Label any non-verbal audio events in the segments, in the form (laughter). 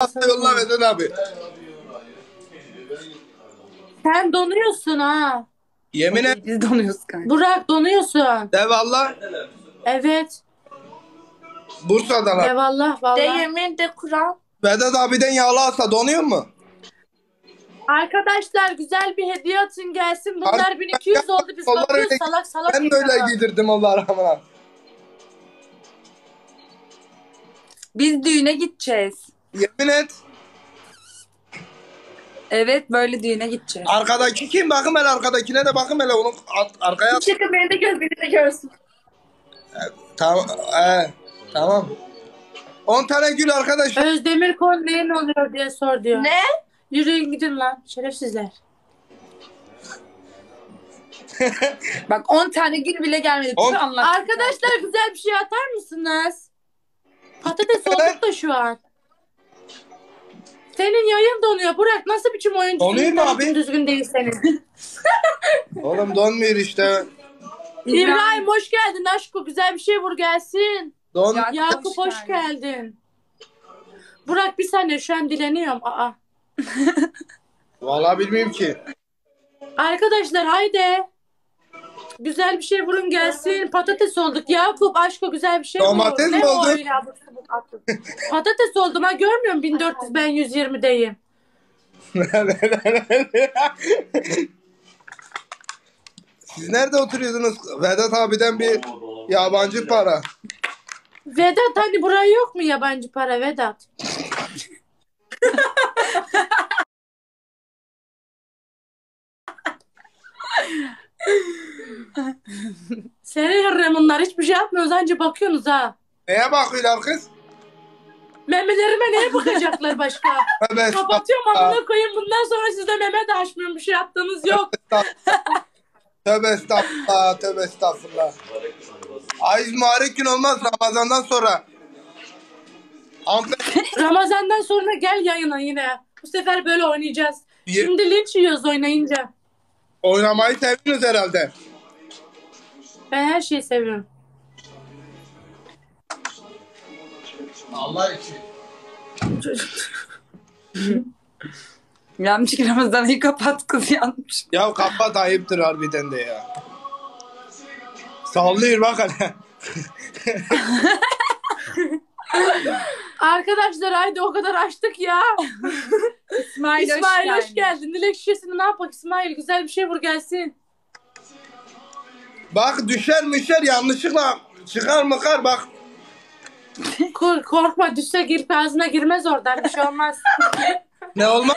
Hasta yolla Vedat abi. Sen donuyorsun ha. Yemin et. Biz donuyoruz kanka. Burak donuyorsun. De valla. Evet. Bursa'dalar. De vallah vallah. De yemin de Kur'an. Vedat abiden yağlı hasta donuyor mu? Arkadaşlar güzel bir hediye atın gelsin. Bunlar Arkadaşlar, 1200 oldu biz onlar bakıyoruz öyle- salak salak. Ben böyle giydirdim Allah rahmına. Biz düğüne gideceğiz. Yemin et. Evet böyle düğüne gideceğiz. Arkadaki kim? Bakın hele arkadakine de bakın hele onu at- arkaya at. Çıkın beni de göz beni de görsün. Tamam. Ee, tamam. 10 tane gül arkadaş. Özdemir Konde'ye ne oluyor diye sor diyor. Ne? Yürüyün gidin lan şerefsizler. (laughs) Bak 10 tane gül bile gelmedi. On- anlat. Arkadaşlar güzel bir şey atar mısınız? Patates olduk da şu an. Senin yayın donuyor. Burak nasıl biçim oyuncusun? Donuyor mu abi? Düzgün değil senin. (laughs) Oğlum donmuyor işte. İbrahim hoş geldin aşko. Güzel bir şey vur gelsin. Don. Ya- Yakup hoş geldin. Burak bir saniye şu an dileniyorum. Aa. Vallahi bilmiyorum ki. Arkadaşlar haydi. Güzel bir şey vurun gelsin. Patates olduk. Yakup aşko güzel bir şey Domates vur. mi Ne o oldun? öyle (laughs) abuk sabuk attın? Patates oldum ha görmüyor musun? 1400 ben 120'deyim. (laughs) Siz nerede oturuyordunuz? Vedat abiden bir yabancı para. Vedat hani buraya yok mu yabancı para Vedat? (laughs) (laughs) Seni hırrem bunlar hiçbir şey yapmıyoruz anca bakıyorsunuz ha. Neye bakıyorlar kız? Memelerime neye (laughs) bakacaklar başka? Tövbe Kapatıyorum amına koyayım bundan sonra siz de meme de açmıyorum bir şey yaptığınız yok. Tövbe estağfurullah. Tövbe estağfurullah. Ay mübarek gün olmaz Ramazan'dan sonra. (laughs) Ramazan'dan sonra gel yayına yine. Bu sefer böyle oynayacağız. Şimdi linç yiyoruz oynayınca. oynamayı seviyorsunuz herhalde. Ben her şeyi seviyorum. Allah için. (laughs) Yanlış Ramazan'ı kapat kız yanmış. Ya kapat ayıptır harbiden de ya. Sallıyor bak hele. (laughs) Arkadaşlar haydi o kadar açtık ya. İsmail, (laughs) İsmail hoş geldin. Dilek şişesini ne yapak İsmail? Güzel bir şey vur gelsin. Bak düşer müşer yanlışlıkla çıkar mıkar bak. Kork, korkma düşse girip ağzına girmez oradan bir şey olmaz. Ne olmaz?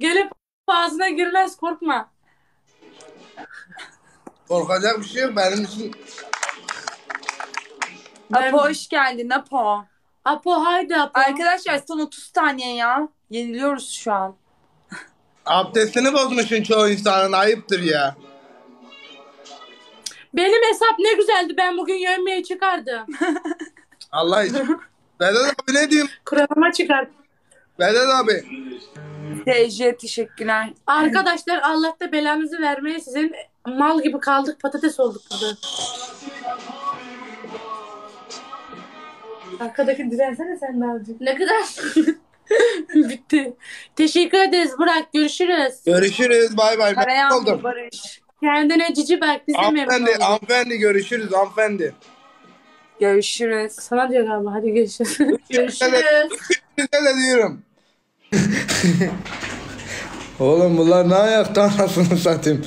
Gelip ağzına girmez korkma. Korkacak bir şey yok benim için. Ben- Apo hoş geldin Apo. Apo haydi Apo. Arkadaşlar son 30 saniye ya. Yeniliyoruz şu an. Abdestini bozmuşsun çoğu insanın ayıptır ya. Benim hesap ne güzeldi ben bugün yövmeyi çıkardım. (laughs) Allah için. Vedat abi ne diyeyim? Kur'an'ıma çıkardım. Vedat abi. TC teşekkürler. Arkadaşlar Allah da belanızı vermeye sizin mal gibi kaldık patates olduk burada. Arkadaki dirensene sen de azıcık. Ne kadar? (laughs) Bitti. Teşekkür ederiz Burak. Görüşürüz. Görüşürüz bay bay. Memnun Karayan oldum. Barış. Kendine cici bak. Biz de memnun Hanımefendi, olduk. hanımefendi görüşürüz hanımefendi. Görüşürüz. Sana diyor galiba. Hadi görüşürüz. (laughs) Görüşürüz. Size de diyorum. (laughs) Oğlum bunlar ne ayakta anasını satayım.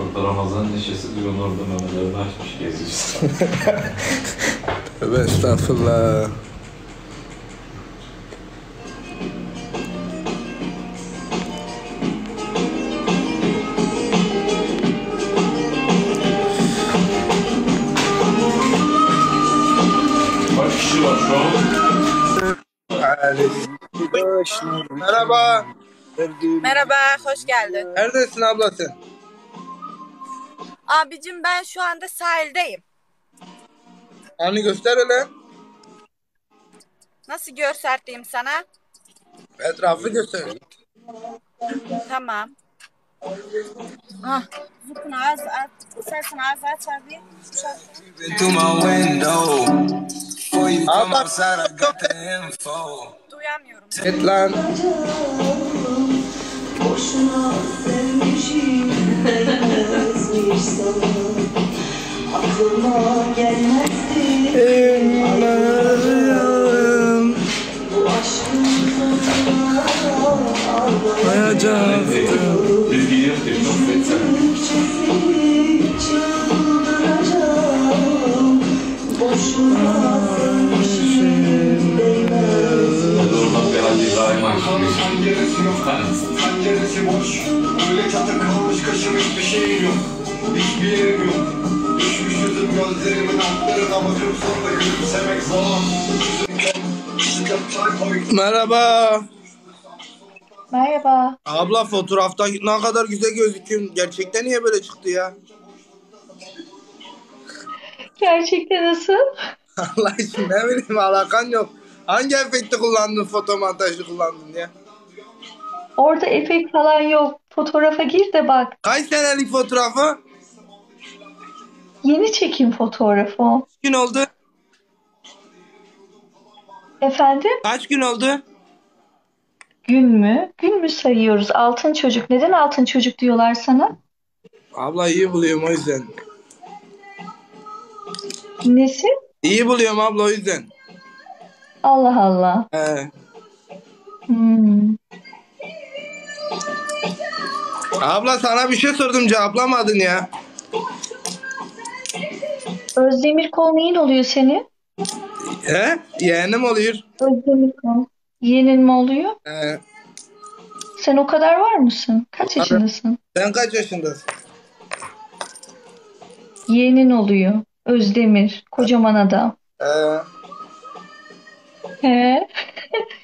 Orada Ramazan neşesi diyor orada memelerini açmış geziyorsun. (laughs) Tövbe estağfurullah. Var şu an? Merhaba. Merhaba, hoş geldin. Neredesin abla sen? Abicim ben şu anda sahildeyim. Hani göster hele. Nasıl göstereyim sana? Etrafı göster. Tamam. Ah, suchen az, az, sesin az aç abi. Been I got the info. Duyamıyorum. Et lan. Boşuna sevmişim sana Aklıma gelmezdi Bu aşkın tadına çıldıracağım Boşuna penceresi boş. Öyle çatı kalmış kaşım hiçbir şeyim yok. Hiçbir yerim yok. Düşmüş yüzüm gözlerimin altlarına bakıp sonra gülümsemek zor. Merhaba. Merhaba. Abla fotoğrafta ne kadar güzel gözüküyorsun. Gerçekten niye böyle çıktı ya? Gerçekten nasıl? (laughs) Allah için ne bileyim alakan yok. Hangi efekti kullandın foto montajı kullandın ya? Orada efekt falan yok. Fotoğrafa gir de bak. Kaç senelik fotoğrafı? Yeni çekim fotoğrafı o. Gün oldu? Efendim? Kaç gün oldu? Gün mü? Gün mü sayıyoruz? Altın çocuk. Neden altın çocuk diyorlar sana? Abla iyi buluyorum o yüzden. Nesi? İyi buluyorum abla o yüzden. Allah Allah. He. Hmm. Abla sana bir şey sordum cevaplamadın ya. Özdemir kol neyin oluyor senin? He? Yeğenim oluyor. Özdemir kol. Yeğenin mi oluyor? He. Sen o kadar var mısın? Kaç yaşındasın? Sen kaç yaşındasın? Yeğenin oluyor. Özdemir. Kocaman adam. He. He. (laughs)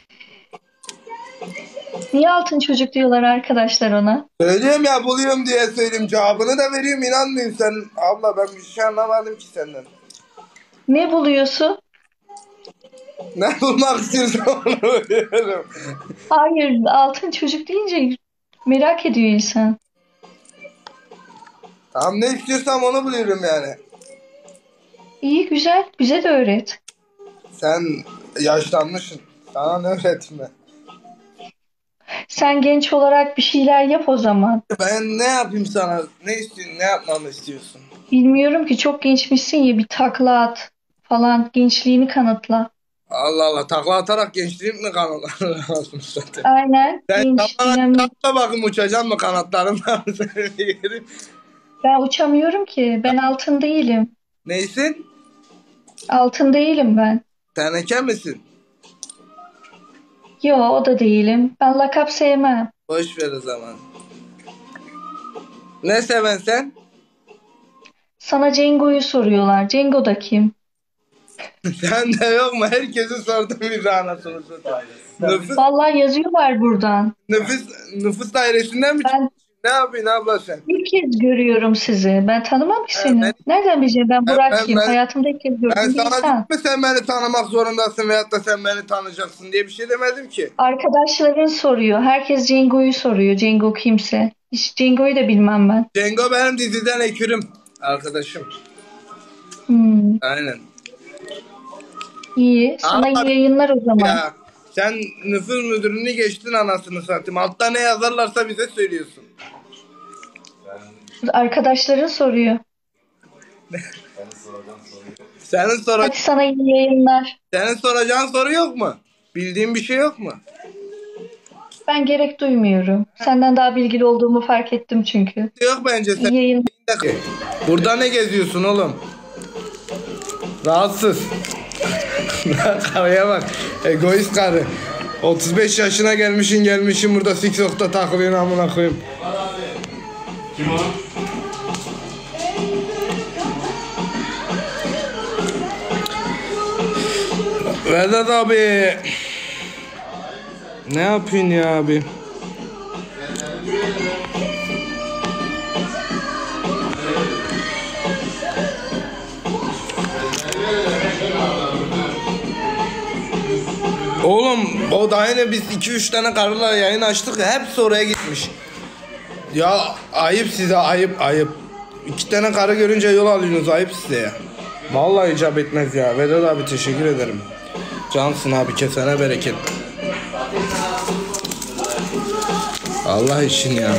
Niye altın çocuk diyorlar arkadaşlar ona? Söylüyorum ya buluyorum diye söyleyeyim. Cevabını da veriyorum inanmıyorsun sen. Abla ben bir şey anlamadım ki senden. Ne buluyorsun? (laughs) Ne bulmak istiyorsan onu. Hayır, altın çocuk deyince merak ediyor insan. Tamam ne istiyorsam onu buluyorum yani. İyi, güzel. Bize de öğret. Sen yaşlanmışsın. Sana ne öğretme? Sen genç olarak bir şeyler yap o zaman. Ben ne yapayım sana? Ne istiyorsun? Ne yapmamı istiyorsun? Bilmiyorum ki çok gençmişsin ya bir takla at falan. Gençliğini kanıtla. Allah Allah takla atarak gençliğim mi kanatlarım zaten? (laughs) Aynen. Sen dinamik. takla bakayım uçacağım mı kanatlarımla? (laughs) Ben uçamıyorum ki. Ben altın değilim. Neysin? Altın değilim ben. Teneke misin? Yo o da değilim. Ben lakap sevmem. Boş ver o zaman. Ne seven sen? Sana Cengo'yu soruyorlar. Cengo da kim? (laughs) Sen de yok mu? Herkesi sordum bir anasını satayım. Nüfus, Vallahi yazıyorlar buradan. nüfus, nüfus dairesinden mi Ben? Ne yapıyorsun abla sen? ilk kez görüyorum sizi. Ben tanımam ki seni. ben- Nereden bileceğim? Ben Ben- Burak'ıyım. ben- Hayatımda ilk kez Ben gördüğüm bir sana insan. mi sen beni tanımak zorundasın veyahut da sen beni tanıyacaksın diye bir şey demedim ki. Arkadaşların soruyor. Herkes Cengo'yu soruyor. Cengo kimse. Hiç Cengo'yu da bilmem ben. Cengo benim diziden ekürüm. Arkadaşım. Hmm, Aynen. iyi. Sana Ama- yayınlar o zaman. Ya sen nüfus müdürünü geçtin anasını satayım. Altta ne yazarlarsa bize söylüyorsun. Arkadaşların soruyor. Senin sor Hadi sana iyi yayınlar. senin soracağın soru yok mu? Bildiğin bir şey yok mu? Ben gerek duymuyorum. Senden daha bilgili olduğumu fark ettim çünkü. Yok bence sen. İyi yayınlar. Burada ne geziyorsun oğlum? Rahatsız. (laughs) Karıya bak. Egoist karı. 35 yaşına gelmişin gelmişin burada TikTok'ta takılıyorsun amına koyayım. Kim o? Vedat abi. Ne yapıyorsun ya abi? Oğlum o da yine biz 2-3 tane karıla yayın açtık hepsi oraya gitmiş. Ya ayıp size ayıp ayıp. İki tane karı görünce yol alıyorsunuz ayıp size ya. Vallahi icap etmez ya. Vedat abi teşekkür ederim. Cansın abi kesene bereket. Allah için ya.